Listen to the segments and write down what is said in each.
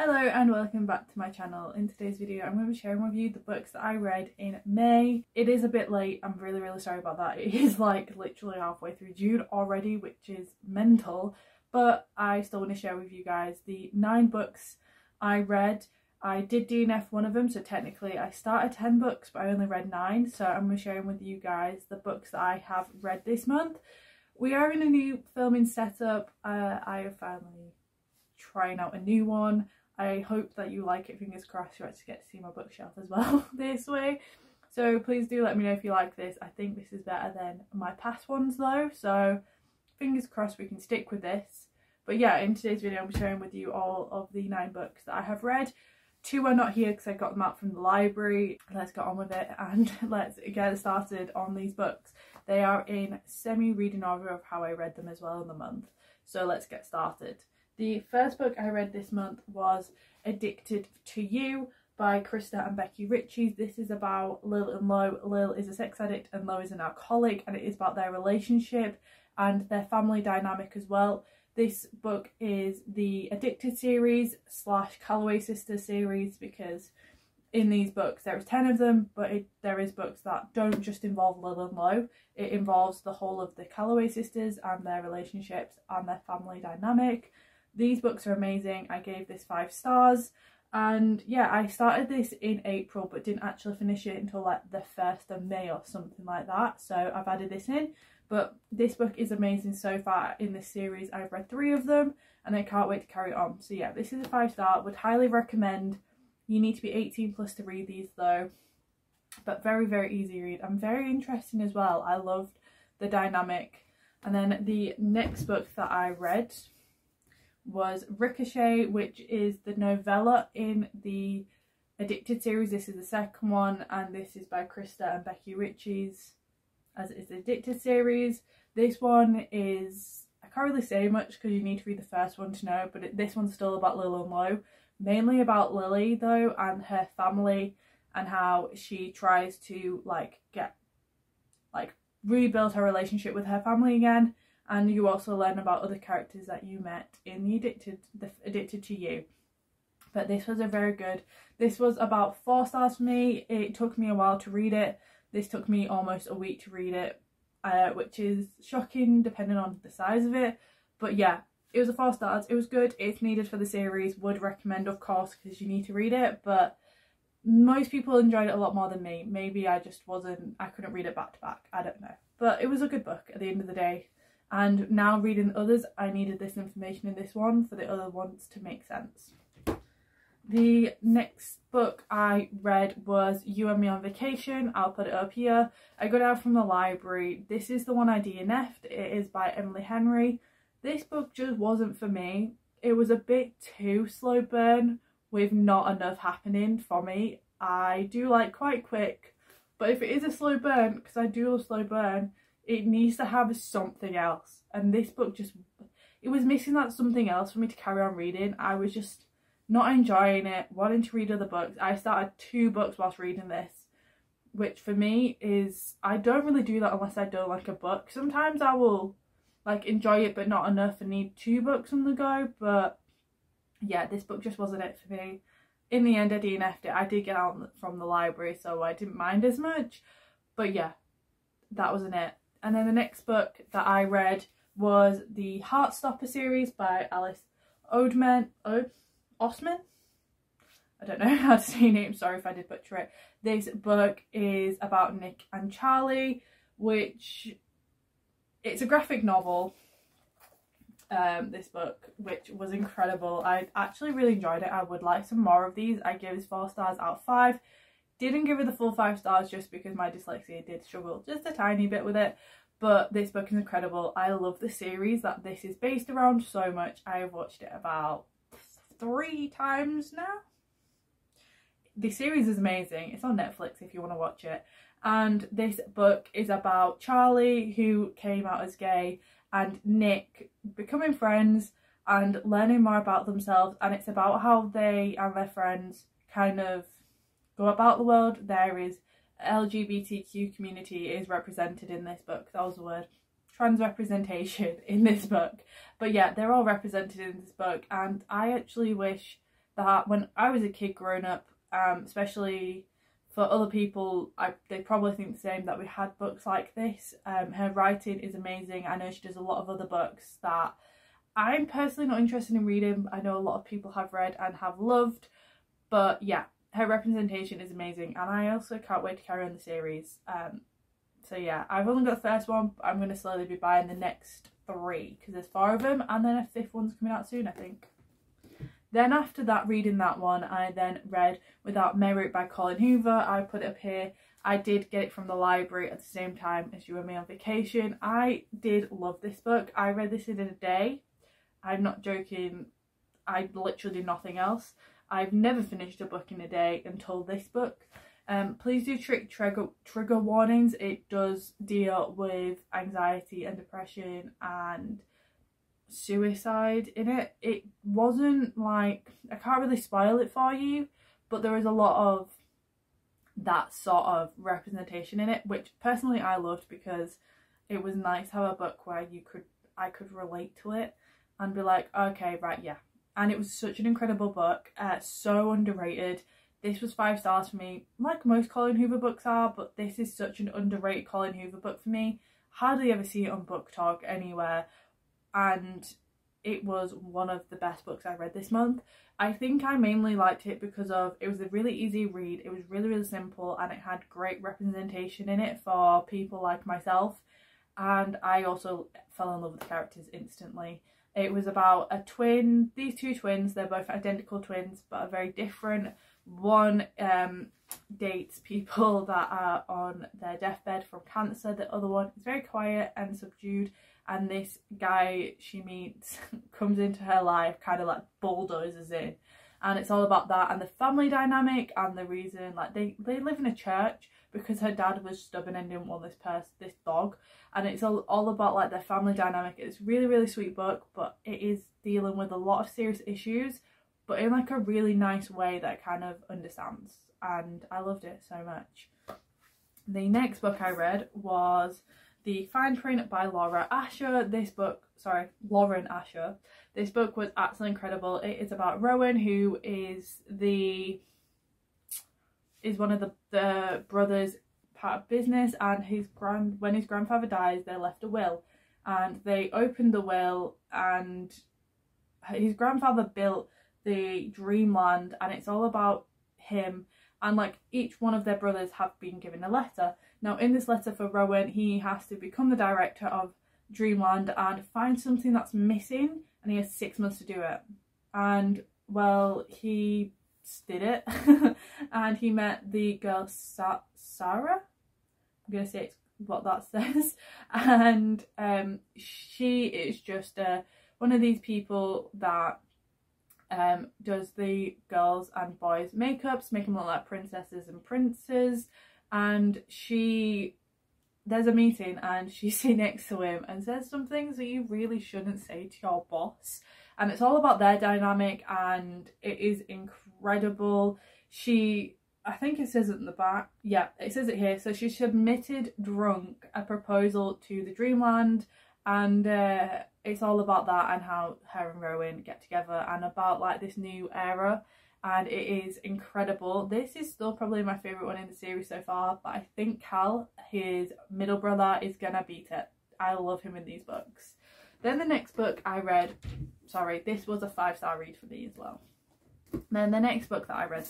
Hello and welcome back to my channel. In today's video I'm going to be sharing with you the books that I read in May. It is a bit late, I'm really really sorry about that. It is like literally halfway through June already which is mental but I still want to share with you guys the nine books I read. I did DNF one of them so technically I started 10 books but I only read 9 so I'm going to be sharing with you guys the books that I have read this month. We are in a new filming setup. Uh, I have finally trying out a new one I hope that you like it, fingers crossed you actually get to see my bookshelf as well this way. So please do let me know if you like this. I think this is better than my past ones though, so fingers crossed we can stick with this. But yeah, in today's video I'm sharing with you all of the nine books that I have read. Two are not here because I got them out from the library. Let's get on with it and let's get started on these books. They are in semi-reading order of how I read them as well in the month. So let's get started. The first book I read this month was Addicted to You by Krista and Becky Ritchie. This is about Lil and Lo. Lil is a sex addict and Lo is an alcoholic and it is about their relationship and their family dynamic as well. This book is the Addicted series slash Calloway Sisters series because in these books there is 10 of them but it, there is books that don't just involve Lil and Lo. It involves the whole of the Calloway sisters and their relationships and their family dynamic these books are amazing. I gave this five stars. And yeah, I started this in April but didn't actually finish it until like the 1st of May or something like that. So I've added this in. But this book is amazing so far in this series. I've read three of them and I can't wait to carry on. So yeah, this is a five star. Would highly recommend. You need to be 18 plus to read these though. But very, very easy read. I'm very interesting as well. I loved the dynamic. And then the next book that I read was Ricochet, which is the novella in the Addicted series. This is the second one, and this is by Krista and Becky Ritchie's, as it is the Addicted series. This one is, I can't really say much because you need to read the first one to know, but it, this one's still about Lil and Lo. Mainly about Lily, though, and her family, and how she tries to, like, get, like, rebuild her relationship with her family again and you also learn about other characters that you met in the addicted the addicted to you. But this was a very good this was about four stars for me. It took me a while to read it. This took me almost a week to read it uh, which is shocking depending on the size of it. But yeah it was a four stars. It was good. It's needed for the series. Would recommend of course because you need to read it. But most people enjoyed it a lot more than me. Maybe i just wasn't i couldn't read it back to back. I don't know. But it was a good book at the end of the day and now reading others I needed this information in this one for the other ones to make sense. The next book I read was You and Me on Vacation. I'll put it up here. I got out from the library. This is the one I DNF'd. It is by Emily Henry. This book just wasn't for me. It was a bit too slow burn with not enough happening for me. I do like quite quick, but if it is a slow burn, because I do love slow burn, it needs to have something else. And this book just, it was missing that something else for me to carry on reading. I was just not enjoying it, wanting to read other books. I started two books whilst reading this, which for me is, I don't really do that unless I don't like a book. Sometimes I will like enjoy it but not enough and need two books on the go. But yeah, this book just wasn't it for me. In the end, I DNF'd it. I did get out from the library, so I didn't mind as much. But yeah, that wasn't it. And then the next book that I read was the Heartstopper series by Alice Oudman, Ode, Osman? I don't know how to say your name, sorry if I did butcher it. This book is about Nick and Charlie, which it's a graphic novel, um, this book, which was incredible. I actually really enjoyed it. I would like some more of these. I give this four stars out of five. Didn't give it the full five stars just because my dyslexia did struggle just a tiny bit with it. But this book is incredible. I love the series that this is based around so much. I have watched it about three times now. The series is amazing. It's on Netflix if you want to watch it. And this book is about Charlie who came out as gay and Nick becoming friends and learning more about themselves and it's about how they and their friends kind of go about the world, there is LGBTQ community is represented in this book. That was the word. Trans representation in this book. But yeah, they're all represented in this book and I actually wish that when I was a kid growing up, um, especially for other people, I, they probably think the same that we had books like this. Um, her writing is amazing. I know she does a lot of other books that I'm personally not interested in reading. I know a lot of people have read and have loved, but yeah, her representation is amazing, and I also can't wait to carry on the series. Um, so yeah, I've only got the first one, but I'm going to slowly be buying the next three because there's four of them, and then a fifth one's coming out soon, I think. Then after that, reading that one, I then read Without Merit by Colleen Hoover. I put it up here. I did get it from the library at the same time as you and me on vacation. I did love this book. I read this in a day. I'm not joking. I literally did nothing else. I've never finished a book in a day until this book. Um, please do trick trigger trigger warnings. It does deal with anxiety and depression and suicide in it. It wasn't like I can't really spoil it for you, but there is a lot of that sort of representation in it, which personally I loved because it was nice to have a book where you could I could relate to it and be like, okay, right, yeah. And it was such an incredible book, uh, so underrated. This was five stars for me, like most Colleen Hoover books are, but this is such an underrated Colleen Hoover book for me. Hardly ever see it on BookTok anywhere and it was one of the best books I read this month. I think I mainly liked it because of it was a really easy read, it was really really simple and it had great representation in it for people like myself and I also fell in love with the characters instantly. It was about a twin, these two twins, they're both identical twins but are very different. One um, dates people that are on their deathbed from cancer, the other one is very quiet and subdued and this guy she meets comes into her life kind of like bulldozes in and it's all about that and the family dynamic and the reason like they they live in a church because her dad was stubborn and didn't want this person this dog and it's all, all about like their family dynamic it's really really sweet book but it is dealing with a lot of serious issues but in like a really nice way that kind of understands and i loved it so much the next book i read was the Fine Print by Laura Asher. This book, sorry, Lauren Asher. This book was absolutely incredible. It is about Rowan, who is the is one of the, the brothers part of business and his grand when his grandfather dies they left a will. And they opened the will and his grandfather built the dreamland and it's all about him. And like each one of their brothers have been given a letter. Now in this letter for Rowan, he has to become the director of Dreamland and find something that's missing and he has six months to do it. And well, he did it and he met the girl Sa Sarah. I'm going to say what that says. And um, she is just uh, one of these people that um, does the girls and boys makeups, make them look like princesses and princes and she there's a meeting and she's sitting next to him and says some things that you really shouldn't say to your boss and it's all about their dynamic and it is incredible she I think it says it in the back yeah it says it here so she submitted drunk a proposal to the dreamland and uh, it's all about that and how her and Rowan get together and about like this new era and it is incredible. This is still probably my favourite one in the series so far, but I think Cal, his middle brother, is gonna beat it. I love him in these books. Then the next book I read, sorry, this was a five star read for me as well. Then the next book that I read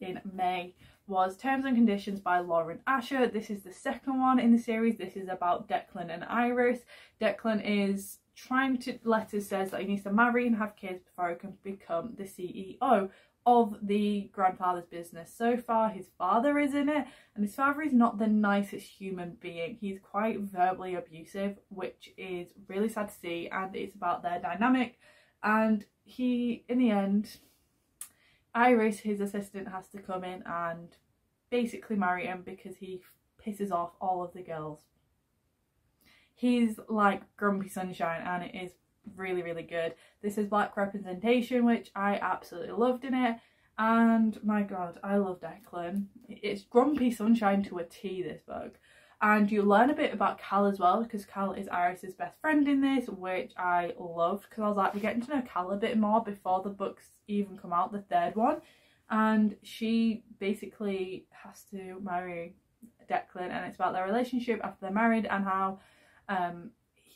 in May was Terms and Conditions by Lauren Asher. This is the second one in the series. This is about Declan and Iris. Declan is trying to, letters says that he needs to marry and have kids before he can become the CEO of the grandfather's business. So far, his father is in it, and his father is not the nicest human being. He's quite verbally abusive, which is really sad to see, and it's about their dynamic. And he, in the end, Iris, his assistant, has to come in and basically marry him because he pisses off all of the girls. He's like Grumpy Sunshine, and it is really really good. This is black representation which i absolutely loved in it. And my god i love declan. It's grumpy sunshine to a t this book and you learn a bit about Cal as well because Cal is Iris's best friend in this which I loved because I was like we're getting to know Cal a bit more before the books even come out the third one. And she basically has to marry Declan and it's about their relationship after they're married and how um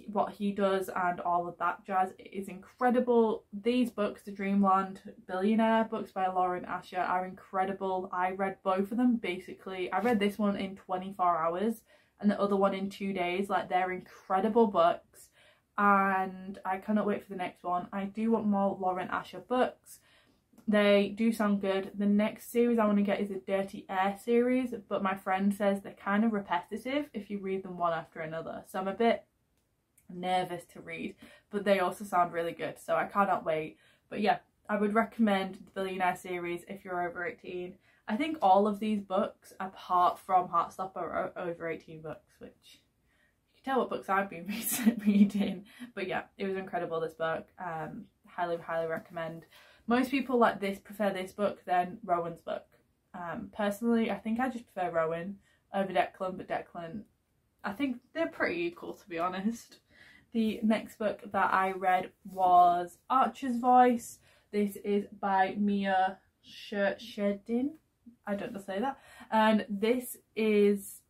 what he does and all of that jazz is incredible. These books the dreamland billionaire books by lauren asher are incredible. I read both of them basically. I read this one in 24 hours and the other one in two days. Like they're incredible books. And i cannot wait for the next one. I do want more lauren asher books. They do sound good. The next series I want to get is a Dirty Air series, but my friend says they're kind of repetitive if you read them one after another. So I'm a bit nervous to read, but they also sound really good. So I cannot wait. But yeah, I would recommend the Billionaire series if you're over 18. I think all of these books, apart from Heartstopper, are over 18 books, which you can tell what books I've been reading. But yeah, it was incredible, this book. Um, highly, highly recommend. Most people like this prefer this book than Rowan's book. Um, personally, I think I just prefer Rowan over Declan, but Declan, I think they're pretty equal to be honest. The next book that I read was Archer's Voice. This is by Mia Shedin. I don't know say that. And this is,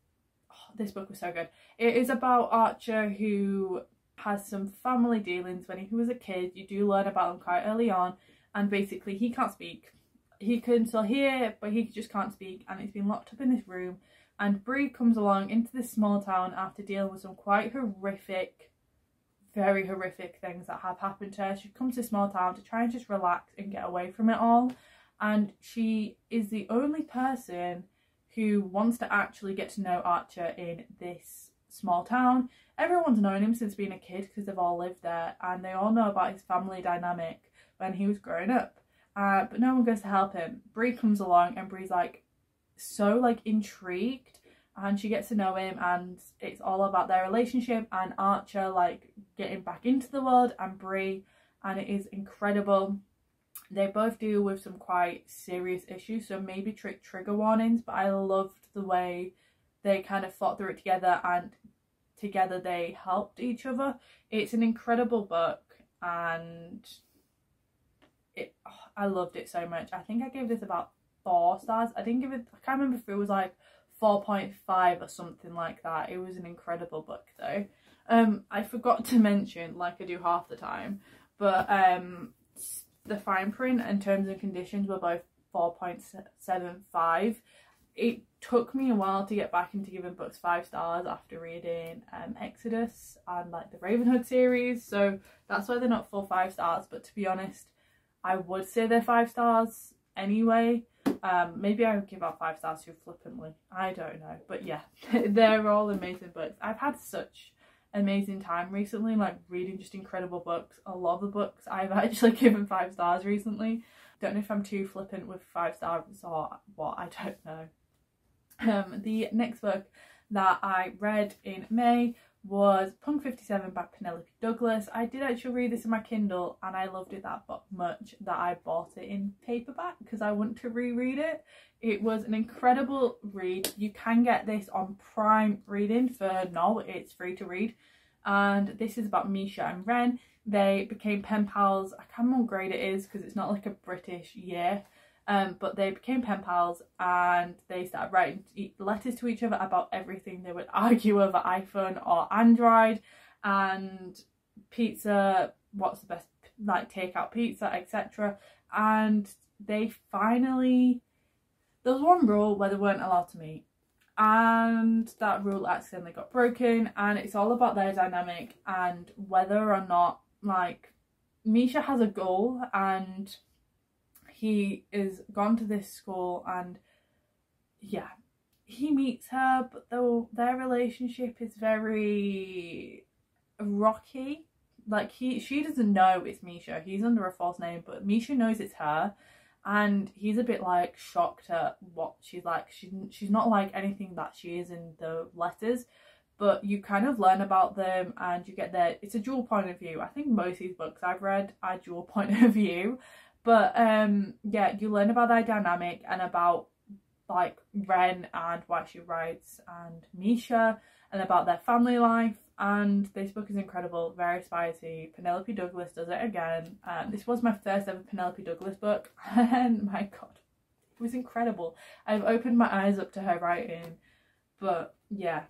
oh, this book was so good. It is about Archer who has some family dealings when he was a kid. You do learn about them quite early on and basically he can't speak. He can still hear, but he just can't speak, and he's been locked up in this room. And Bree comes along into this small town after dealing with some quite horrific, very horrific things that have happened to her. She comes to a small town to try and just relax and get away from it all. And she is the only person who wants to actually get to know Archer in this small town. Everyone's known him since being a kid because they've all lived there and they all know about his family dynamic when he was growing up. Uh, but no one goes to help him. Bree comes along and Bree's like so like intrigued and she gets to know him and it's all about their relationship and Archer like getting back into the world and Bree and it is incredible. They both deal with some quite serious issues so maybe trick trigger warnings but I loved the way they kind of fought through it together and together they helped each other. It's an incredible book and it oh, I loved it so much. I think I gave this about four stars. I didn't give it I can't remember if it was like 4.5 or something like that. It was an incredible book though. Um I forgot to mention like I do half the time, but um the fine print and terms and conditions were both 4.75. It took me a while to get back into giving books five stars after reading um, Exodus and like the Ravenhood series, so that's why they're not full five stars. But to be honest, I would say they're five stars anyway. Um, maybe I would give out five stars too flippantly. I don't know. But yeah, they're all amazing books. I've had such amazing time recently, like reading just incredible books. A lot of the books I've actually given five stars recently. Don't know if I'm too flippant with five stars or what, I don't know. Um, the next book that I read in May was Punk 57 by Penelope Douglas. I did actually read this in my Kindle and I loved it that much that I bought it in paperback because I want to reread it. It was an incredible read. You can get this on Prime Reading for no, it's free to read. And this is about Misha and Ren. They became pen pals. I can't remember what grade it is because it's not like a British year. Um, but they became pen pals and they started writing letters to each other about everything. They would argue over iPhone or Android and pizza, what's the best, like takeout pizza, etc. And they finally, there was one rule where they weren't allowed to meet and that rule accidentally got broken and it's all about their dynamic and whether or not like Misha has a goal and he is gone to this school and yeah he meets her but though their relationship is very rocky. Like he she doesn't know it's Misha. He's under a false name but Misha knows it's her. And he's a bit like shocked at what she's like. She, she's not like anything that she is in the letters but you kind of learn about them and you get their it's a dual point of view. I think most of these books i've read are dual point of view but um, yeah, you learn about their dynamic and about like Ren and why she writes and Misha and about their family life and this book is incredible, very spicy. Penelope Douglas does it again. Um, this was my first ever Penelope Douglas book and my god, it was incredible. I've opened my eyes up to her writing but yeah,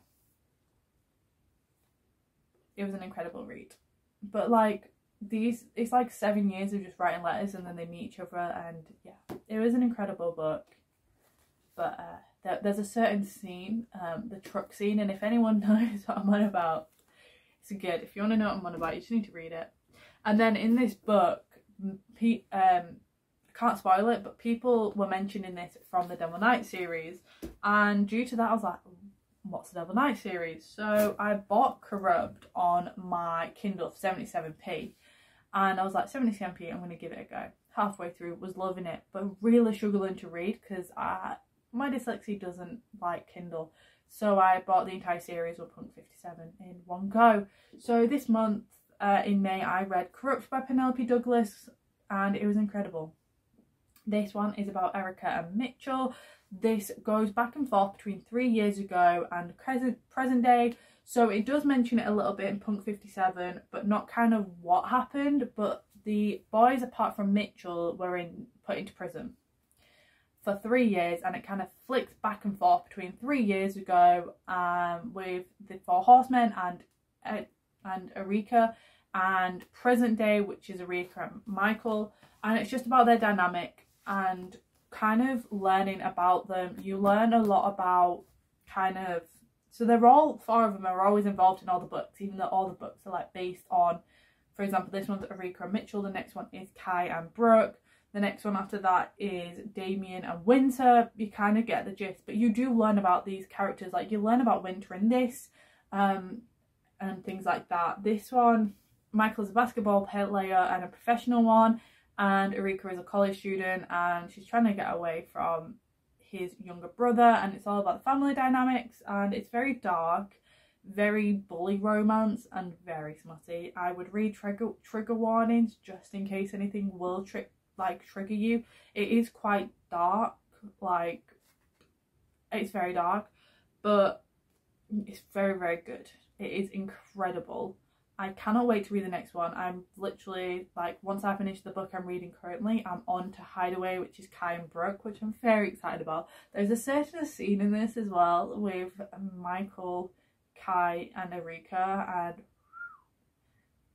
it was an incredible read. But like these, it's like seven years of just writing letters and then they meet each other and yeah, it was an incredible book. But uh, there, there's a certain scene, um, the truck scene, and if anyone knows what I'm on about, it's good. If you want to know what I'm on about, you just need to read it. And then in this book, Pete, um, can't spoil it, but people were mentioning this from the Devil Night series, and due to that, I was like, what's the Devil Night series? So I bought Corrupt on my Kindle for 77p, and I was like, 77p, I'm to give it a go. Halfway through, was loving it, but really struggling to read because I my dyslexia doesn't like Kindle. So I bought the entire series of Punk 57 in one go. So this month uh, in May I read Corrupt by Penelope Douglas and it was incredible. This one is about Erika and Mitchell. This goes back and forth between three years ago and present, present day. So it does mention it a little bit in Punk 57, but not kind of what happened. But the boys, apart from Mitchell, were in put into prison for three years and it kind of flicks back and forth between three years ago um, with the Four Horsemen and uh, and Erika and present day which is Erika and Michael and it's just about their dynamic and kind of learning about them. You learn a lot about kind of so they're all four of them are always involved in all the books even though all the books are like based on for example this one's Erika and Mitchell the next one is Kai and Brooke the next one after that is Damien and Winter. You kind of get the gist, but you do learn about these characters. Like you learn about Winter in this um, and things like that. This one, Michael's a basketball player and a professional one, and Erika is a college student and she's trying to get away from his younger brother. And it's all about the family dynamics, and it's very dark very bully romance and very smutty. I would read trigger trigger warnings just in case anything will trick like trigger you. It is quite dark, like it's very dark, but it's very very good. It is incredible. I cannot wait to read the next one. I'm literally like once I finish the book I'm reading currently, I'm on to Hideaway, which is Kai and Brooke, which I'm very excited about. There's a certain scene in this as well with Michael, Kai, and Erika, and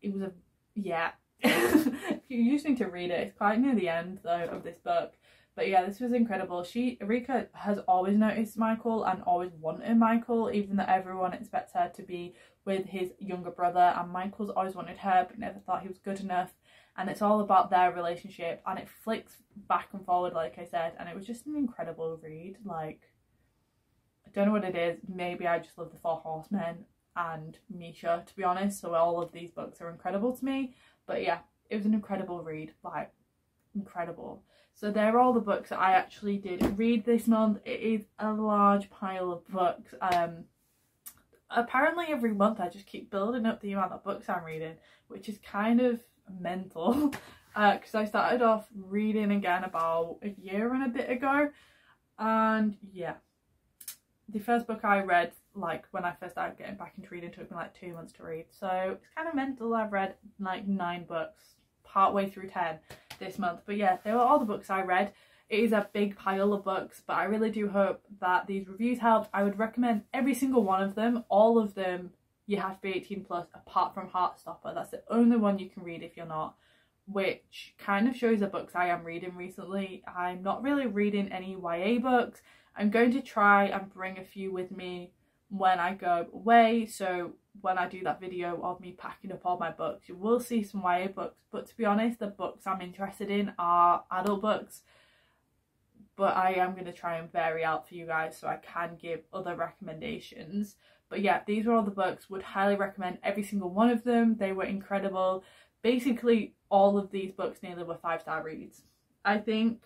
it was a yeah, you just need to read it. It's quite near the end though of this book. But yeah, this was incredible. She Erika has always noticed Michael and always wanted Michael, even though everyone expects her to be with his younger brother. And Michael's always wanted her, but never thought he was good enough. And it's all about their relationship, and it flicks back and forward, like I said. And it was just an incredible read. Like, I don't know what it is. Maybe I just love the Four Horsemen and Misha, to be honest. So all of these books are incredible to me. But yeah, it was an incredible read, like incredible. So they're all the books that I actually did read this month. It is a large pile of books. Um, apparently every month I just keep building up the amount of books I'm reading, which is kind of mental. Because uh, I started off reading again about a year and a bit ago. And yeah, the first book I read like when I first started getting back into reading took me like two months to read. So it's kind of mental. I've read like nine books, part way through 10 this month. But yeah, they were all the books I read. It is a big pile of books, but I really do hope that these reviews helped. I would recommend every single one of them. All of them, you have to be 18 plus, apart from Heartstopper. That's the only one you can read if you're not which kind of shows the books I am reading recently. I'm not really reading any YA books. I'm going to try and bring a few with me when I go away. So when I do that video of me packing up all my books, you will see some YA books. But to be honest, the books I'm interested in are adult books. But I am going to try and vary out for you guys so I can give other recommendations. But yeah, these were all the books. Would highly recommend every single one of them. They were incredible. Basically, all of these books nearly were five star reads. I think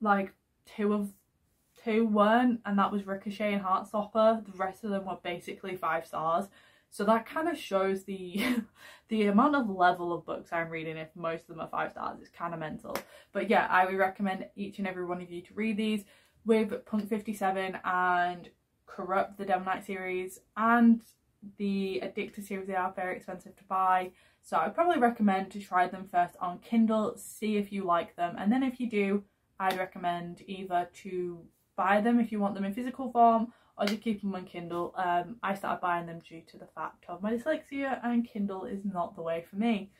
like two of two weren't, and that was Ricochet and Heartstopper. The rest of them were basically five stars. So that kind of shows the the amount of level of books I'm reading. If most of them are five stars, it's kind of mental. But yeah, I would recommend each and every one of you to read these. with Punk 57 and Corrupt, the Devil Night series, and the Addicted series. They are very expensive to buy. So I would probably recommend to try them first on Kindle, see if you like them. And then if you do, I'd recommend either to buy them if you want them in physical form or just keep them on Kindle. Um, I started buying them due to the fact of my dyslexia and Kindle is not the way for me.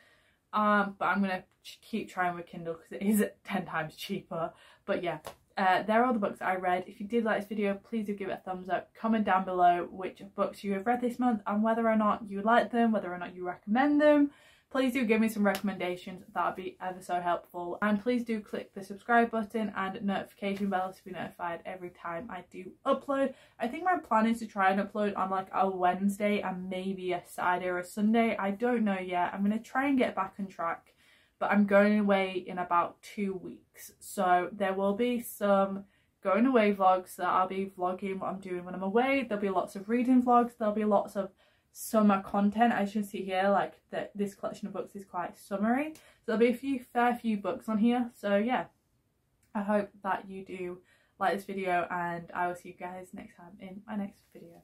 Um, but I'm going to keep trying with Kindle because it is 10 times cheaper. But yeah, uh, there are all the books I read. If you did like this video, please do give it a thumbs up. Comment down below which books you have read this month and whether or not you like them, whether or not you recommend them please do give me some recommendations that would be ever so helpful and please do click the subscribe button and notification bell to be notified every time I do upload. I think my plan is to try and upload on like a Wednesday and maybe a Saturday or a Sunday. I don't know yet. I'm going to try and get back on track but I'm going away in about two weeks so there will be some going away vlogs that I'll be vlogging what I'm doing when I'm away. There'll be lots of reading vlogs. There'll be lots of summer content as you can see here like that this collection of books is quite summery. So there'll be a few fair few books on here. So yeah i hope that you do like this video and i will see you guys next time in my next video